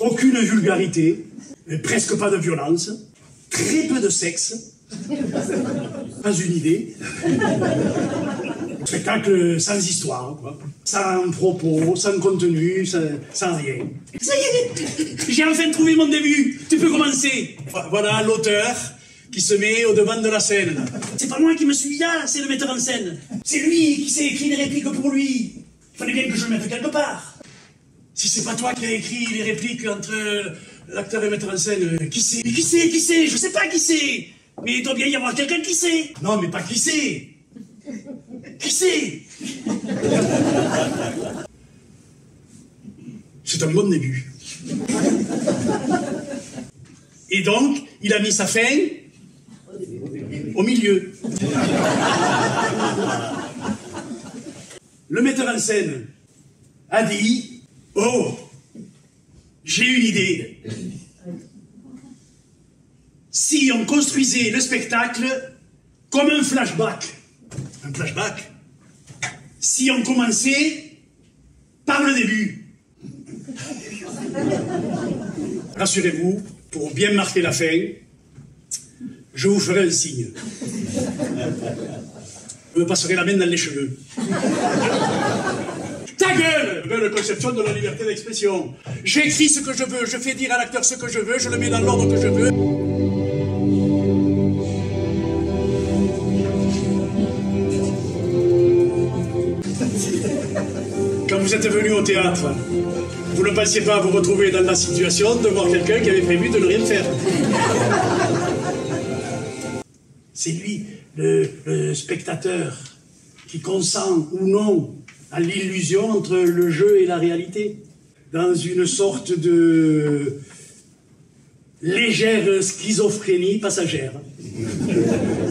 aucune vulgarité, presque pas de violence, très peu de sexe, pas une idée. Spectacle sans histoire, quoi. Sans propos, sans contenu, sans, rien. Ça y est, j'ai enfin trouvé mon début. Tu peux commencer. Voilà l'auteur qui se met au devant de la scène. C'est pas moi qui me suis là, c'est le metteur en scène. C'est lui qui s'est écrit les répliques pour lui. Il fallait bien que je le mette quelque part. Si c'est pas toi qui as écrit les répliques entre l'acteur et le metteur en scène, euh, qui c'est? Qui c'est? Qui c'est? Je sais pas qui c'est. Mais il doit bien y avoir quelqu'un qui sait. Non, mais pas qui c'est. Qui c'est C'est un bon début. Et donc, il a mis sa fin au milieu. Le metteur en scène a Oh, j'ai une idée. Si on construisait le spectacle comme un flashback, un flashback, si on commençait par le début. Rassurez-vous, pour bien marquer la fin, je vous ferai un signe. Je me passerai la main dans les cheveux. Ta gueule Belle conception de la liberté d'expression. J'écris ce que je veux, je fais dire à l'acteur ce que je veux, je le mets dans l'ordre que je veux. Quand vous êtes venu au théâtre, vous ne pensiez pas vous retrouver dans la situation de voir quelqu'un qui avait prévu de ne rien faire. C'est lui, le spectateur, qui consent ou non à l'illusion entre le jeu et la réalité, dans une sorte de légère schizophrénie passagère.